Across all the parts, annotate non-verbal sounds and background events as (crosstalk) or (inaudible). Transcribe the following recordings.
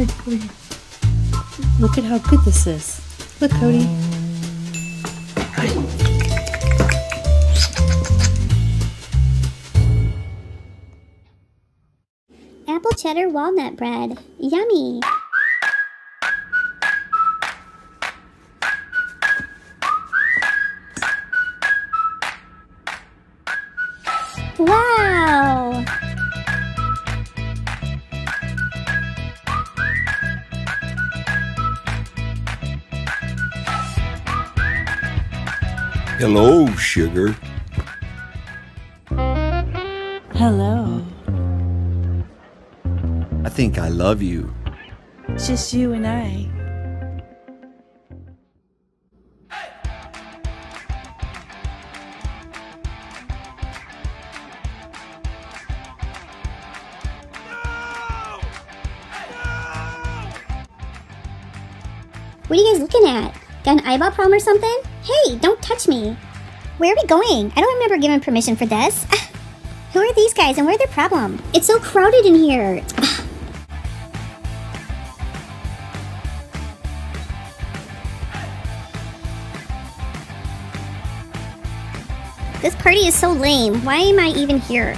Look at how good this is. Look, Cody. Apple cheddar walnut bread. Yummy. Wow! Hello, sugar. Hello. I think I love you. It's just you and I. What are you guys looking at? Got an eyeball problem or something? Hey, don't touch me. Where are we going? I don't remember giving permission for this. Ah, who are these guys and where's their problem? It's so crowded in here. (sighs) This party is so lame. Why am I even here?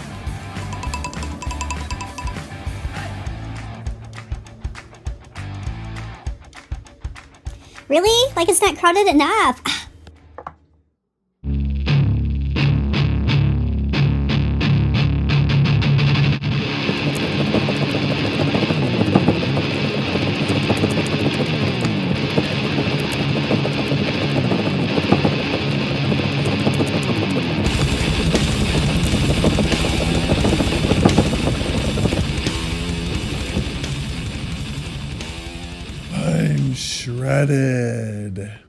Really? Like it's not crowded enough. (sighs) Ah, shredded.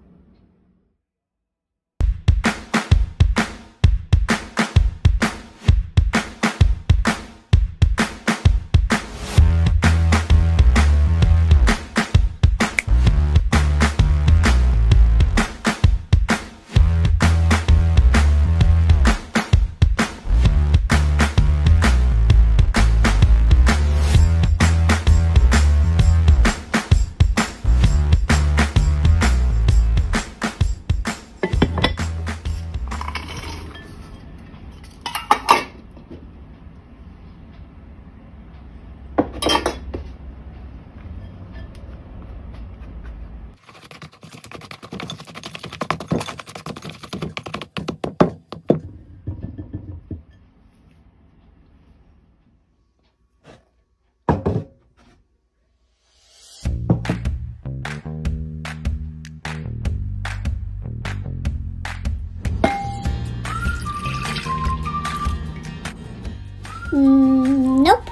Mm, nope.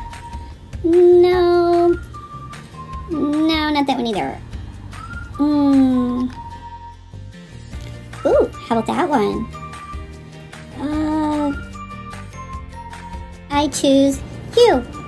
No. No, not that one either. Mm. Ooh, how about that one? Uh, I choose you.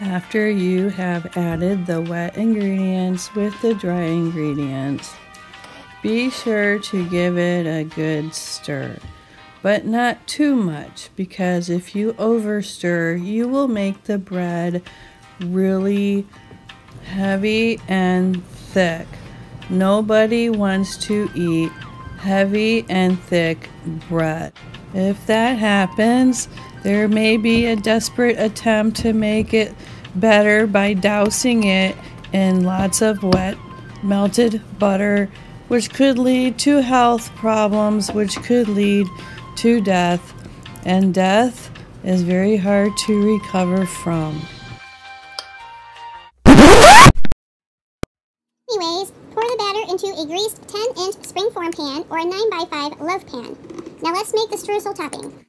After you have added the wet ingredients with the dry ingredients. Be sure to give it a good stir, but not too much because if you overstir, you will make the bread really heavy and thick. Nobody wants to eat heavy and thick bread. If that happens, there may be a desperate attempt to make it better by dousing it in lots of wet, melted butter, which could lead to health problems, which could lead to death. And death is very hard to recover from. Anyways, pour the batter into a greased 10-inch springform pan or a 9x5 loaf pan. Now let's make the streusel topping.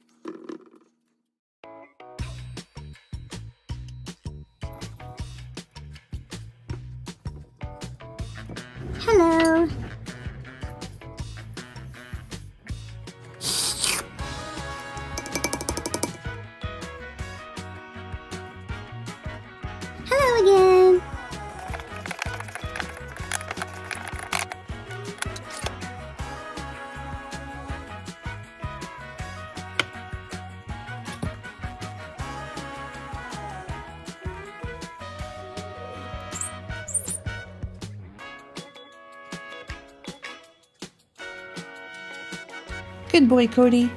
Good boy, Cody.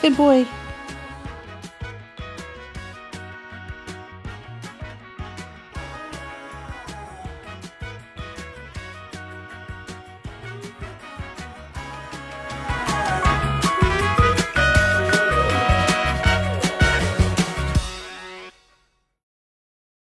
Good boy.